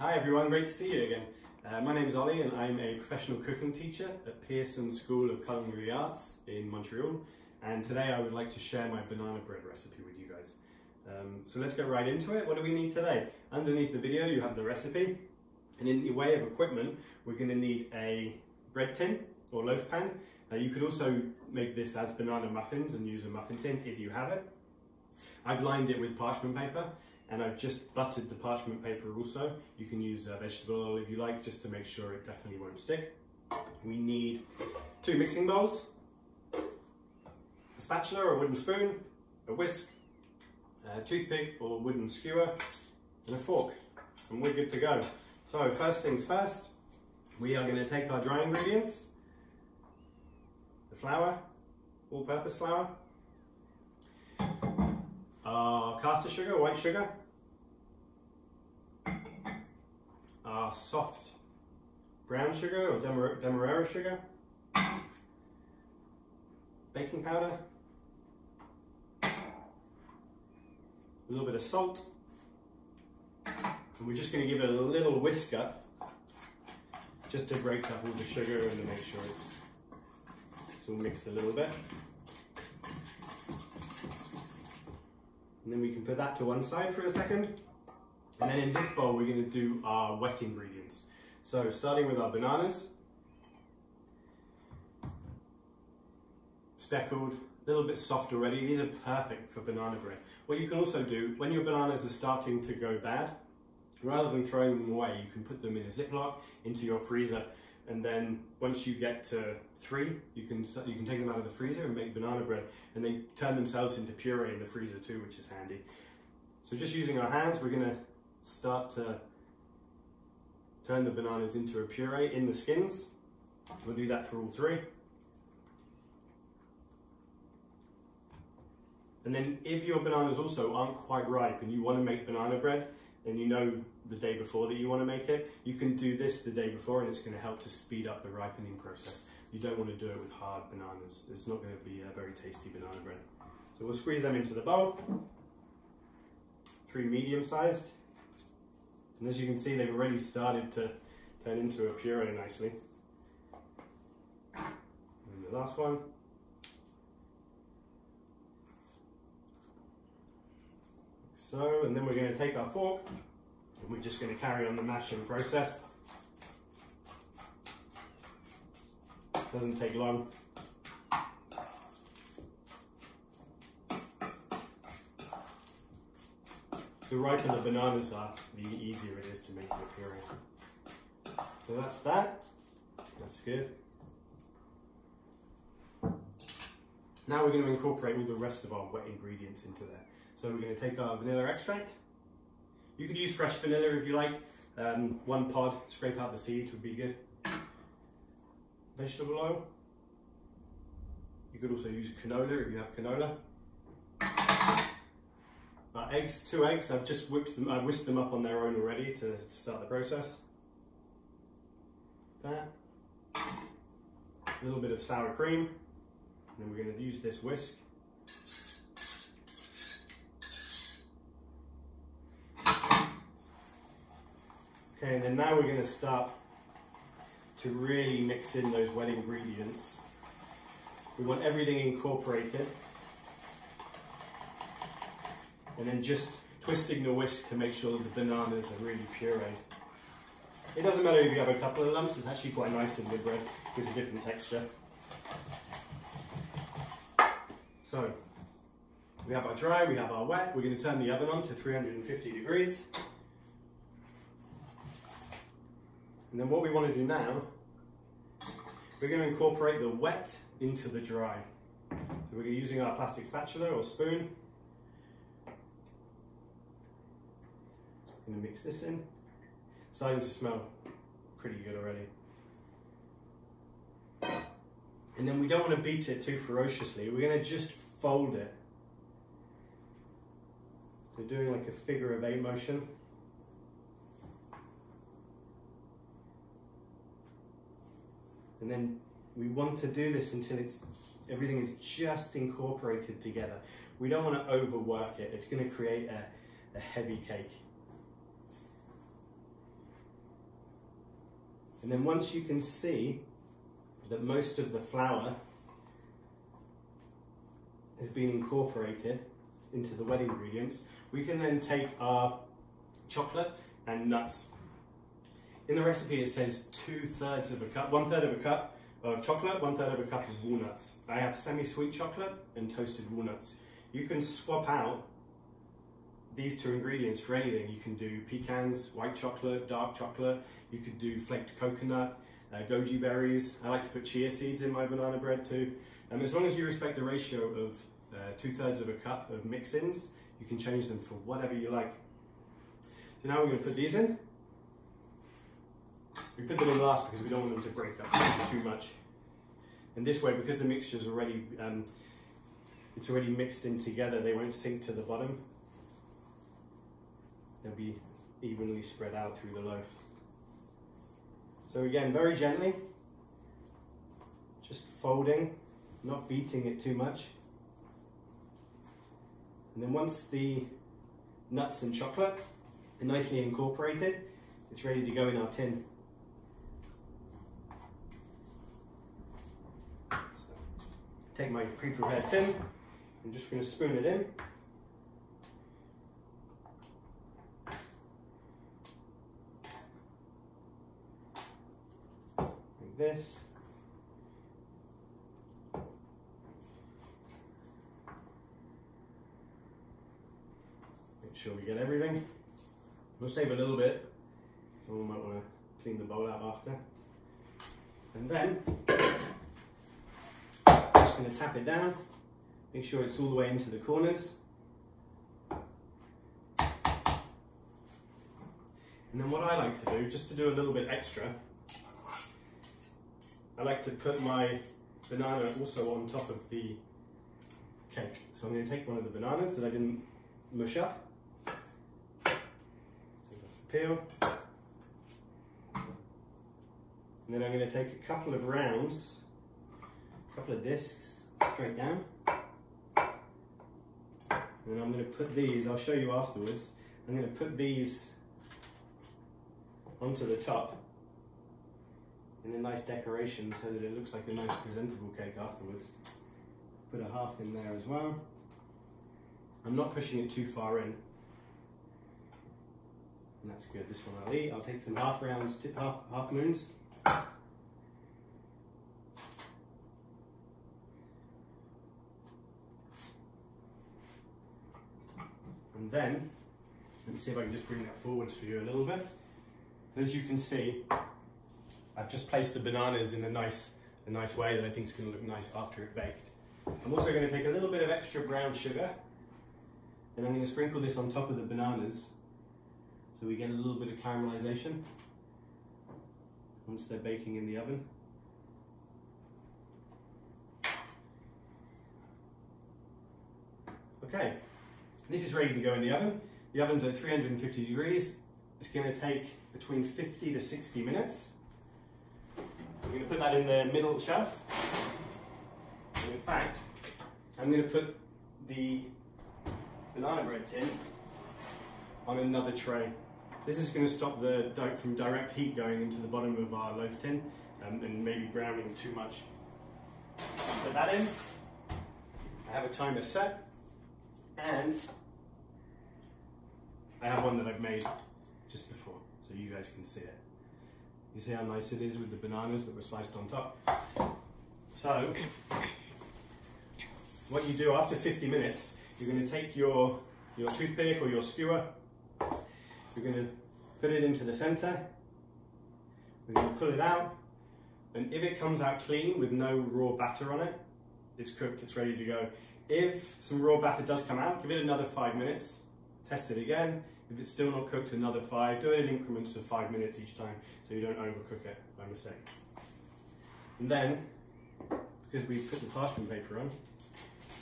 Hi everyone, great to see you again. Uh, my name is Oli and I'm a professional cooking teacher at Pearson School of Culinary Arts in Montreal and today I would like to share my banana bread recipe with you guys. Um, so let's get right into it. What do we need today? Underneath the video you have the recipe and in the way of equipment we're going to need a bread tin or loaf pan. Uh, you could also make this as banana muffins and use a muffin tin if you have it. I've lined it with parchment paper and I've just buttered the parchment paper also. You can use uh, vegetable oil if you like, just to make sure it definitely won't stick. We need two mixing bowls, a spatula or a wooden spoon, a whisk, a toothpick or wooden skewer, and a fork, and we're good to go. So first things first, we are gonna take our dry ingredients, the flour, all-purpose flour, our caster sugar, white sugar, our soft. Brown sugar or demerara sugar, baking powder, a little bit of salt, and we're just going to give it a little whisk up just to break up all the sugar and to make sure it's, it's all mixed a little bit. And then we can put that to one side for a second. And then in this bowl, we're gonna do our wet ingredients. So starting with our bananas, speckled, a little bit soft already. These are perfect for banana bread. What you can also do, when your bananas are starting to go bad, rather than throwing them away, you can put them in a Ziploc into your freezer. And then once you get to three, you can you can take them out of the freezer and make banana bread. And they turn themselves into puree in the freezer too, which is handy. So just using our hands, we're gonna start to turn the bananas into a puree in the skins. We'll do that for all three. And then if your bananas also aren't quite ripe and you want to make banana bread and you know the day before that you want to make it, you can do this the day before and it's going to help to speed up the ripening process. You don't want to do it with hard bananas. It's not going to be a very tasty banana bread. So we'll squeeze them into the bowl. Three medium sized. And as you can see, they've already started to turn into a puree nicely. And the last one. So, and then we're going to take our fork and we're just going to carry on the mashing process. Doesn't take long. The riper the bananas are, the easier it is to make the puree. So that's that. That's good. Now we're going to incorporate all the rest of our wet ingredients into there. So we're going to take our vanilla extract. You could use fresh vanilla if you like. Um, one pod, scrape out the seeds would be good. Vegetable oil. You could also use canola if you have canola. Uh, eggs, two eggs, I've just whipped them, I've whisked them up on their own already to, to start the process. That. A little bit of sour cream. And then we're going to use this whisk. And then now we're going to start to really mix in those wet ingredients. We want everything incorporated and then just twisting the whisk to make sure that the bananas are really pureed. It doesn't matter if you have a couple of lumps, it's actually quite nice in the bread, gives a different texture. So, we have our dry, we have our wet, we're going to turn the oven on to 350 degrees. And then what we want to do now, we're going to incorporate the wet into the dry. So we're using our plastic spatula or spoon, Gonna mix this in. Starting to smell pretty good already. And then we don't want to beat it too ferociously. We're going to just fold it. So doing like a figure of eight motion. And then we want to do this until it's everything is just incorporated together. We don't want to overwork it. It's going to create a, a heavy cake. And then once you can see that most of the flour has been incorporated into the wet ingredients, we can then take our chocolate and nuts. In the recipe it says two thirds of a cup, one third of a cup of chocolate, one third of a cup of walnuts. I have semi-sweet chocolate and toasted walnuts. You can swap out these two ingredients for anything. You can do pecans, white chocolate, dark chocolate. You could do flaked coconut, uh, goji berries. I like to put chia seeds in my banana bread too. And um, as long as you respect the ratio of uh, two thirds of a cup of mix-ins, you can change them for whatever you like. So now we're going to put these in. We put them in last because we don't want them to break up too much. And this way, because the mixture is already, um, it's already mixed in together, they won't sink to the bottom. They'll be evenly spread out through the loaf. So again, very gently, just folding, not beating it too much. And then once the nuts and chocolate are nicely incorporated, it's ready to go in our tin. Take my pre-prepared tin, I'm just going to spoon it in. Like this. Make sure we get everything. We'll save a little bit. Someone might want to clean the bowl out after. And then, going to tap it down. Make sure it's all the way into the corners. And then what I like to do, just to do a little bit extra, I like to put my banana also on top of the cake. So I'm going to take one of the bananas that I didn't mush up peel. And then I'm going to take a couple of rounds, couple of discs straight down. And I'm going to put these, I'll show you afterwards, I'm going to put these onto the top in a nice decoration so that it looks like a nice presentable cake afterwards. Put a half in there as well. I'm not pushing it too far in and that's good. This one I'll eat. I'll take some half rounds, half, half moons. Then, let me see if I can just bring that forwards for you a little bit. As you can see, I've just placed the bananas in a nice, a nice way that I think is going to look nice after it baked. I'm also going to take a little bit of extra brown sugar and I'm going to sprinkle this on top of the bananas so we get a little bit of caramelization once they're baking in the oven. Okay, this is ready to go in the oven. The oven's at 350 degrees. It's going to take between 50 to 60 minutes. I'm going to put that in the middle shelf. And in fact, I'm going to put the banana bread tin on another tray. This is going to stop the dough from direct heat going into the bottom of our loaf tin um, and maybe browning too much. Put that in. I have a timer set and I have one that I've made just before so you guys can see it. You see how nice it is with the bananas that were sliced on top? So, what you do after 50 minutes, you're going to take your, your toothpick or your skewer you're going to put it into the center. We're to pull it out. And if it comes out clean with no raw batter on it, it's cooked, it's ready to go. If some raw batter does come out, give it another five minutes. Test it again. If it's still not cooked, another five. Do it in increments of five minutes each time so you don't overcook it by mistake. And then, because we put the parchment paper on,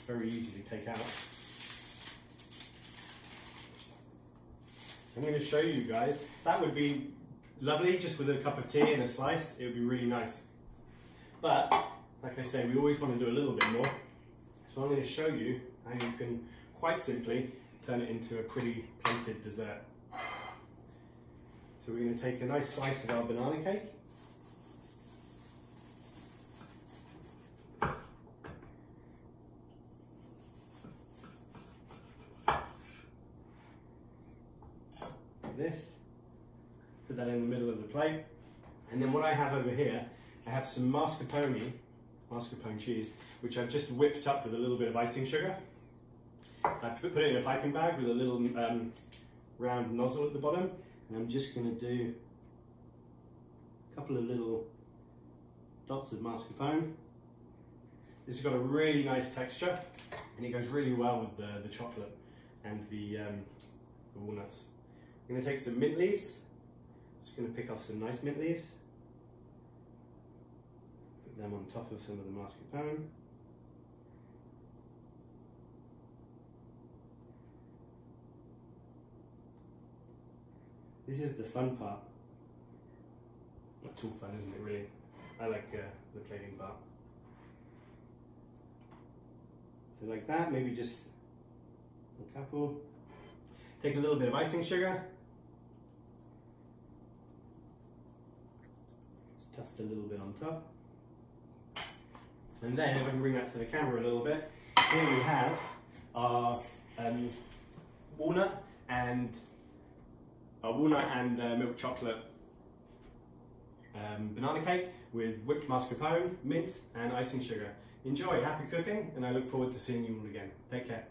very easy to take out. I'm going to show you guys. That would be lovely just with a cup of tea and a slice. It would be really nice. But, like I say, we always want to do a little bit more. So I'm going to show you how you can quite simply turn it into a pretty plated dessert. So we're going to take a nice slice of our banana cake. This, put that in the middle of the plate. And then what I have over here, I have some mascarpone mascarpone cheese, which I've just whipped up with a little bit of icing sugar. I put it in a piping bag with a little um, round nozzle at the bottom, and I'm just going to do a couple of little dots of mascarpone. This has got a really nice texture, and it goes really well with the, the chocolate and the, um, the walnuts. I'm going to take some mint leaves, just going to pick off some nice mint leaves, them on top of some of the mascarpone. This is the fun part. Not too fun, isn't it, really? I like uh, the plating part. So like that, maybe just a couple. Take a little bit of icing sugar. Just dust a little bit on top. And then, if I can bring that to the camera a little bit, here we have our um, walnut and a walnut and uh, milk chocolate um, banana cake with whipped mascarpone, mint and icing sugar. Enjoy, happy cooking, and I look forward to seeing you all again. Take care.